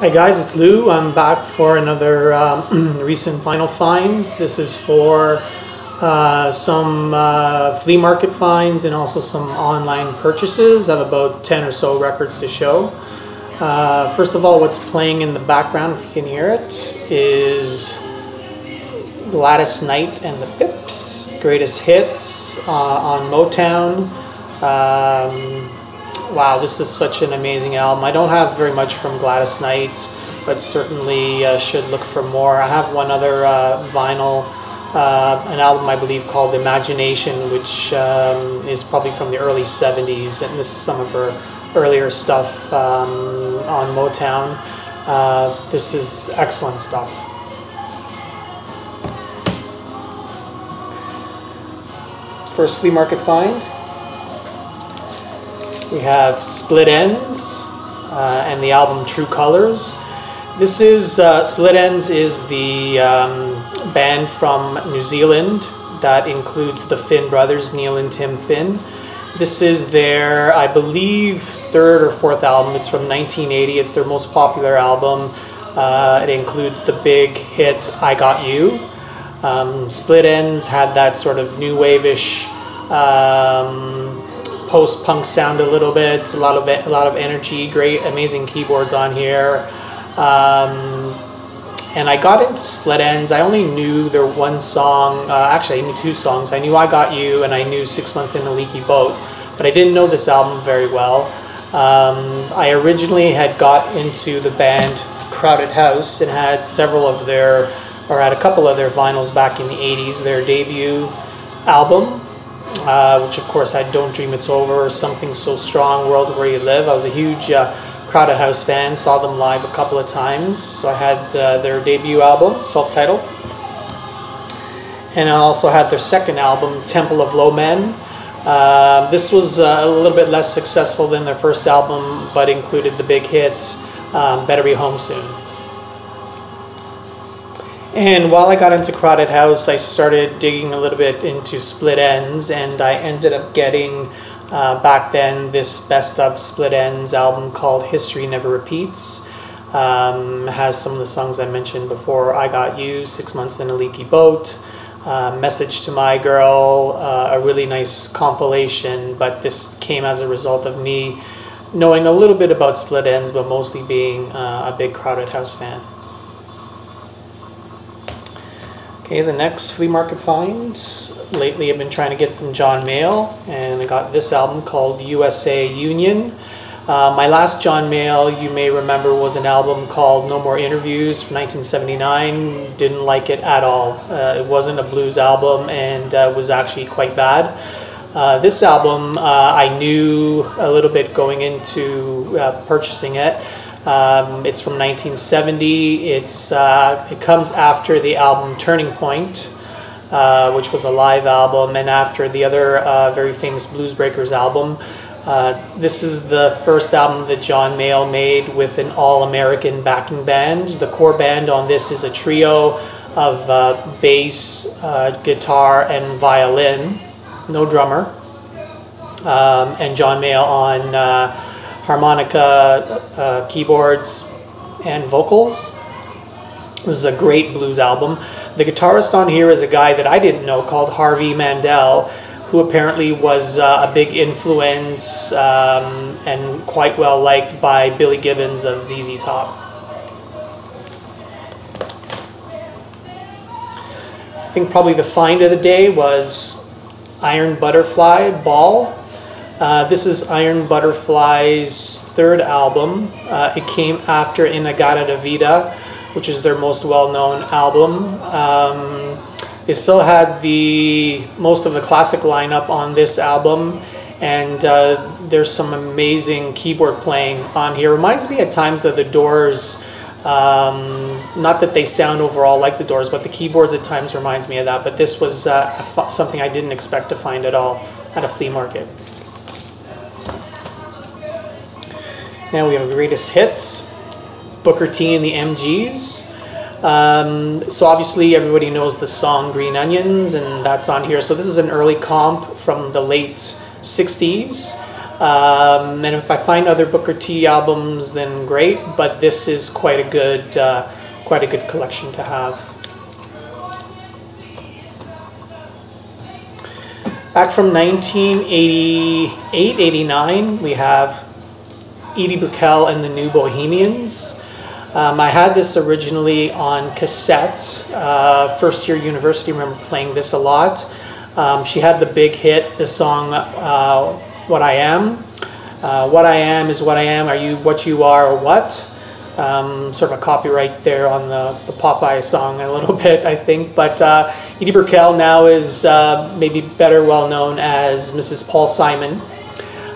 Hi guys, it's Lou. I'm back for another um, recent final finds. This is for uh, some uh, flea market finds and also some online purchases. I have about 10 or so records to show. Uh, first of all, what's playing in the background, if you can hear it, is Gladys Knight and the Pips, greatest hits uh, on Motown. Um, wow, this is such an amazing album. I don't have very much from Gladys Knight, but certainly uh, should look for more. I have one other uh, vinyl, uh, an album I believe called Imagination, which um, is probably from the early 70s, and this is some of her earlier stuff um, on Motown. Uh, this is excellent stuff. First flea market find. We have Split Enz uh, and the album True Colors. This is uh, Split Enz is the um, band from New Zealand that includes the Finn brothers, Neil and Tim Finn. This is their, I believe, third or fourth album. It's from 1980. It's their most popular album. Uh, it includes the big hit I Got You. Um, Split Enz had that sort of new wave-ish um, post-punk sound a little bit, a lot of a lot of energy, great, amazing keyboards on here. Um, and I got into Split Enz. I only knew their one song. Uh, actually, I knew two songs. I knew I Got You, and I knew Six Months in a Leaky Boat. But I didn't know this album very well. Um, I originally had got into the band Crowded House and had several of their, or had a couple of their vinyls back in the 80s. Their debut album, uh, which of course had Don't Dream It's Over, Something So Strong, World Where You Live. I was a huge uh, Crowded House fan, saw them live a couple of times. So I had uh, their debut album, self-titled. And I also had their second album, Temple of Low Men. Uh, this was uh, a little bit less successful than their first album, but included the big hit, um, Better Be Home Soon. And while I got into Crowded House, I started digging a little bit into Split Enz, and I ended up getting uh, back then this best of Split Enz album called History Never Repeats. Um, has some of the songs I mentioned before I Got You, Six Months in a Leaky Boat, uh, Message to My Girl, uh, a really nice compilation, but this came as a result of me knowing a little bit about Split Enz, but mostly being uh, a big Crowded House fan. Okay, the next flea market finds. Lately I've been trying to get some John Mayall, and I got this album called USA Union. Uh, my last John Mayall, you may remember, was an album called No More Interviews from 1979. Didn't like it at all. Uh, it wasn't a blues album and uh, was actually quite bad. Uh, this album, uh, I knew a little bit going into uh, purchasing it. Um, it's from 1970. It's uh, it comes after the album Turning Point, uh, which was a live album, and after the other uh, very famous Blues Breakers album. Uh, this is the first album that John Mayall made with an all-American backing band. The core band on this is a trio of uh, bass, uh, guitar, and violin. No drummer. Um, and John Mayall on harmonica, uh, keyboards, and vocals. This is a great blues album. The guitarist on here is a guy that I didn't know called Harvey Mandel, who apparently was uh, a big influence um, and quite well liked by Billy Gibbons of ZZ Top. I think probably the find of the day was Iron Butterfly Ball uh, this is Iron Butterfly's third album. Uh, it came after In-A-Gadda-Da-Vida, which is their most well-known album. Um, they still had the most of the classic lineup on this album, and uh, there's some amazing keyboard playing on here. Reminds me at times of the Doors. Um, not that they sound overall like the Doors, but the keyboards at times reminds me of that. But this was uh, something I didn't expect to find at all at a flea market. Now we have greatest hits, Booker T and the MGs. Um, so obviously everybody knows the song Green Onions and that's on here. So this is an early comp from the late 60s. Um, and if I find other Booker T albums, then great. But this is quite a good, uh, quite a good collection to have. Back from 1988-89, we have Edie Brickell and the New Bohemians. Um, I had this originally on cassette. Uh, first year university, remember playing this a lot. Um, she had the big hit, the song uh, What I Am. Uh, what I am is what I am, are you what you are or what? Um, sort of a copyright there on the, the Popeye song a little bit, I think. But uh, Edie Brickell now is uh, maybe better well known as Mrs. Paul Simon.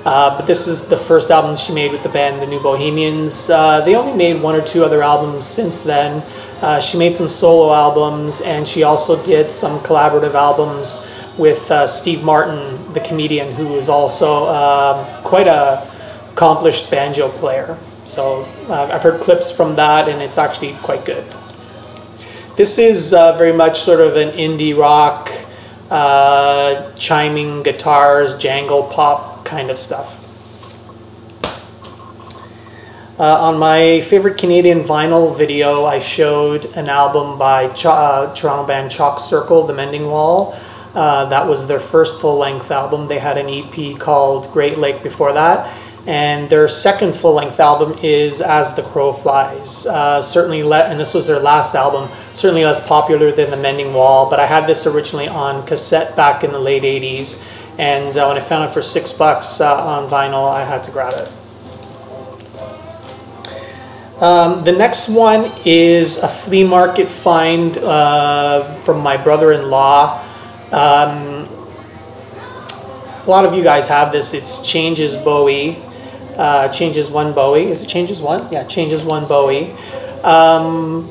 Uh, but this is the first album she made with the band The New Bohemians. Uh, they only made one or two other albums since then. Uh, she made some solo albums and she also did some collaborative albums with uh, Steve Martin, the comedian, who is also um, quite a accomplished banjo player. So uh, I've heard clips from that and it's actually quite good. This is very much sort of an indie rock, chiming guitars, jangle pop kind of stuff. Uh, on my favorite Canadian vinyl video, I showed an album by Ch uh, Toronto band Chalk Circle, The Mending Wall. Uh, that was their first full-length album. They had an EP called Great Lake before that. And their second full-length album is As the Crow Flies. Uh, certainly, and this was their last album, certainly less popular than The Mending Wall, but I had this originally on cassette back in the late 80s and uh, when I found it for six bucks uh, on vinyl, I had to grab it. Um, the next one is a flea market find uh, from my brother-in-law. Um, a lot of you guys have this. It's Changes Bowie. Uh, changes One Bowie. Is it Changes One? Yeah, Changes One Bowie. Um,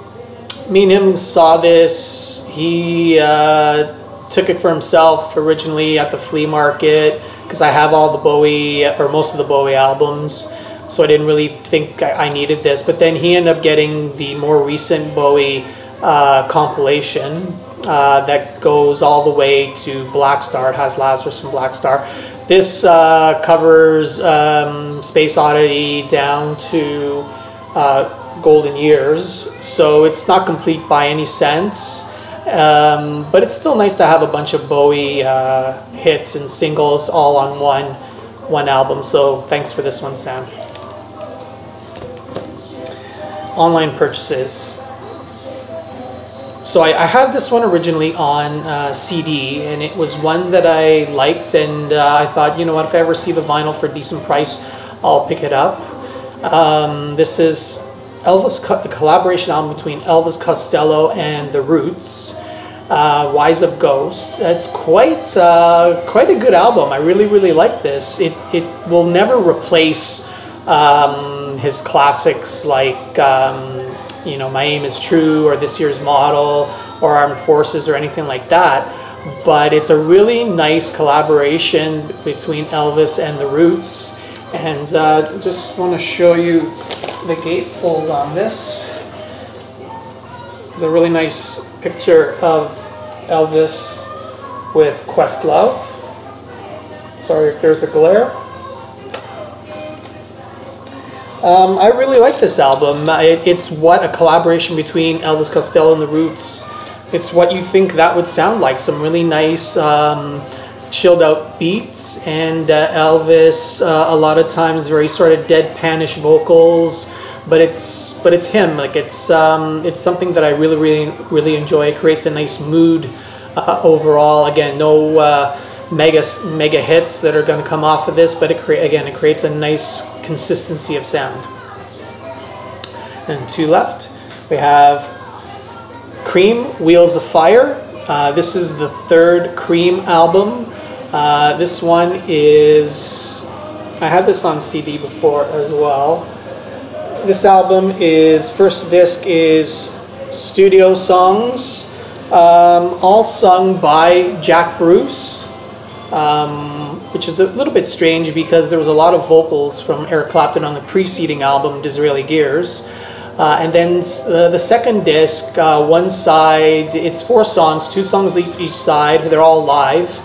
me and him saw this. He uh, took it for himself originally at the flea market because I have all the Bowie or most of the Bowie albums. So I didn't really think I, needed this. But then he ended up getting the more recent Bowie uh, compilation uh, that goes all the way to Blackstar. It has Lazarus from Blackstar. This uh, covers um, Space Oddity down to uh, Golden Years. So it's not complete by any sense. Um, but it's still nice to have a bunch of Bowie uh, hits and singles all on one one album. So thanks for this one, Sam. Online purchases. So I, I had this one originally on uh, CD, and it was one that I liked, and uh, I thought, you know what, if I ever see the vinyl for a decent price, I'll pick it up. Um, this is Elvis, the collaboration album between Elvis Costello and The Roots, uh, Wise Up Ghosts. It's quite uh, quite a good album. I really really like this. It it will never replace um, his classics like um, you know My Aim Is True or This Year's Model or Armed Forces or anything like that. But it's a really nice collaboration between Elvis and The Roots. And uh, just want to show you the gatefold on this. It's a really nice picture of Elvis with Questlove. Sorry if there's a glare. Um, I really like this album. It, it's what a collaboration between Elvis Costello and The Roots. It's what you think that would sound like. Some really nice um, chilled out beats and uh, Elvis uh, a lot of times very sort of deadpanish vocals but it's but it's him. Like it's um, it's something that I really really really enjoy. It creates a nice mood uh, overall. Again no uh, mega mega hits that are going to come off of this but it again it creates a nice consistency of sound. And two left we have Cream Wheels of Fire. Uh, this is the third Cream album. Uh, this one is, I had this on CD before as well. This album is, first disc is studio songs, um, all sung by Jack Bruce, um, which is a little bit strange because there was a lot of vocals from Eric Clapton on the preceding album, Disraeli Gears. Uh, and then uh, the second disc, uh, one side, it's four songs, two songs each side, they're all live.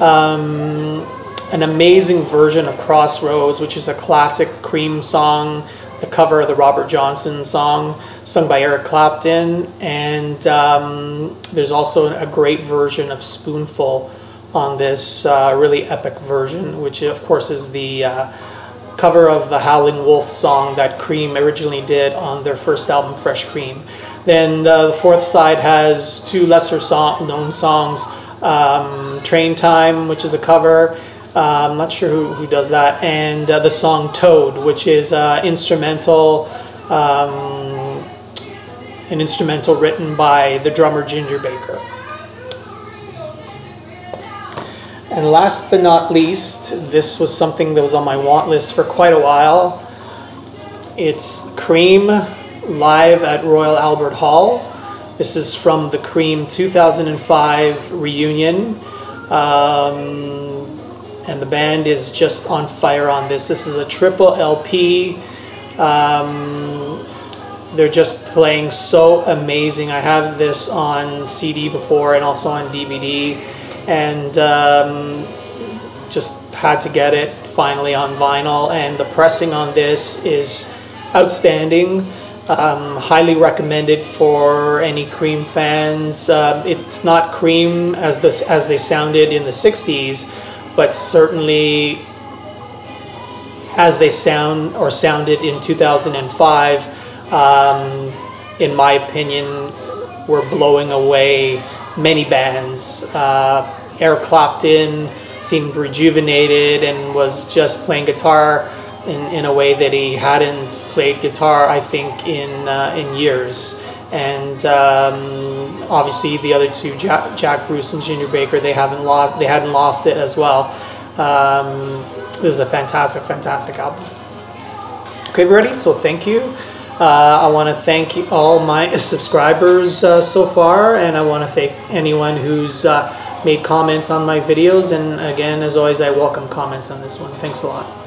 Um, an amazing version of Crossroads, which is a classic Cream song, the cover of the Robert Johnson song, sung by Eric Clapton. And um, there's also a great version of Spoonful on this uh, really epic version, which of course is the uh, cover of the Howlin' Wolf song that Cream originally did on their first album, Fresh Cream. Then uh, the fourth side has two lesser song, known songs, um, Train Time, which is a cover. Uh, I'm not sure who, who does that, and uh, the song Toad, which is uh, instrumental, um, an instrumental written by the drummer Ginger Baker. And last but not least, this was something that was on my want list for quite a while. It's Cream live at Royal Albert Hall. This is from the Cream 2005 reunion. Um, and the band is just on fire on this. This is a triple LP. Um, they're just playing so amazing. I have this on CD before and also on DVD and um, just had to get it finally on vinyl. And the pressing on this is outstanding. Um, highly recommended for any Cream fans. Uh, it's not Cream as the, as they sounded in the '60s, but certainly as they sound or sounded in 2005. Um, in my opinion, were blowing away many bands. Uh, Eric Clapton seemed rejuvenated and was just playing guitar in, in a way that he hadn't played guitar, I think, in uh, in years. And um, obviously, the other two, Jack, Jack, Bruce and Ginger Baker, they haven't lost. They hadn't lost it as well. Um, this is a fantastic, fantastic album. Okay, ready? So thank you. Uh, I want to thank all my subscribers uh, so far, and I want to thank anyone who's uh, made comments on my videos. And again, as always, I welcome comments on this one. Thanks a lot.